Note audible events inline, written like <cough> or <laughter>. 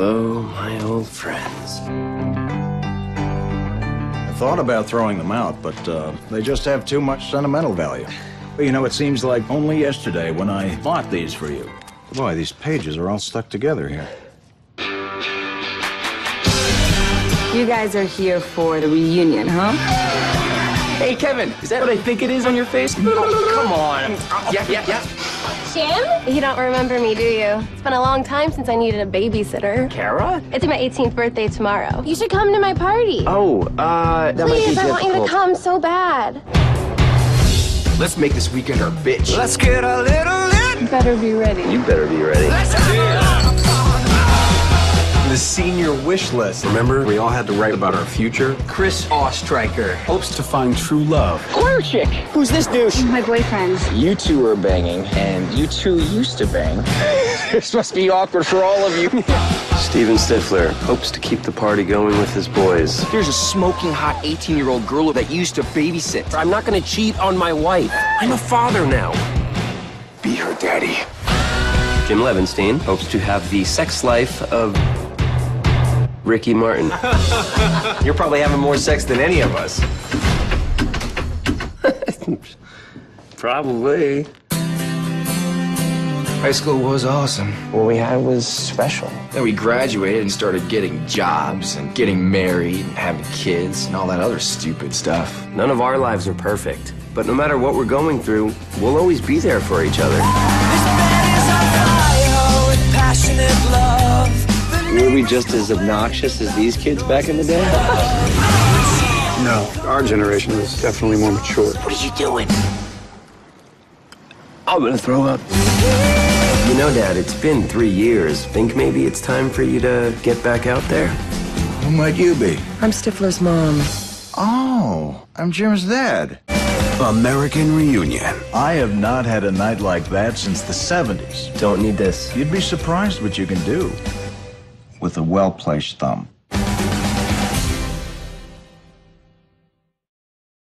Hello, my old friends. I thought about throwing them out, but uh, they just have too much sentimental value. But, you know, it seems like only yesterday when I bought these for you. Boy, these pages are all stuck together here. You guys are here for the reunion, huh? Hey, Kevin, is that what I think it is on your face? Oh, come on. Yeah, yeah, yeah. Jim? You don't remember me, do you? It's been a long time since I needed a babysitter. Kara? It's my 18th birthday tomorrow. You should come to my party. Oh, uh, that might be Please, I want you to come so bad. Let's make this weekend our bitch. Let's get a little lit. You better be ready. You better be ready. Let's The senior wish list. Remember, we all had to write about our future. Chris Ostreicher. Hopes to find true love. Choir chick. Who's this douche? My boyfriend. You two are banging, and you two used to bang. <laughs> this must be awkward for all of you. <laughs> Steven Stifler hopes to keep the party going with his boys. There's a smoking hot 18 year old girl that used to babysit. I'm not gonna cheat on my wife. I'm a father now. Be her daddy. Jim Levenstein hopes to have the sex life of Ricky Martin. <laughs> You're probably having more sex than any of us. <laughs> Probably. High school was awesome. What we had was special. Then we graduated and started getting jobs and getting married and having kids and all that other stupid stuff. None of our lives are perfect, but no matter what we're going through, we'll always be there for each other. Were we just as obnoxious as these kids back in the day? No, our generation was definitely more mature. What are you doing? I'm gonna throw up. You know, Dad, it's been three years. Think maybe it's time for you to get back out there? Who might you be? I'm Stifler's mom. Oh, I'm Jim's dad. American Reunion. I have not had a night like that since the 70s. Don't need this. You'd be surprised what you can do with a well placed thumb.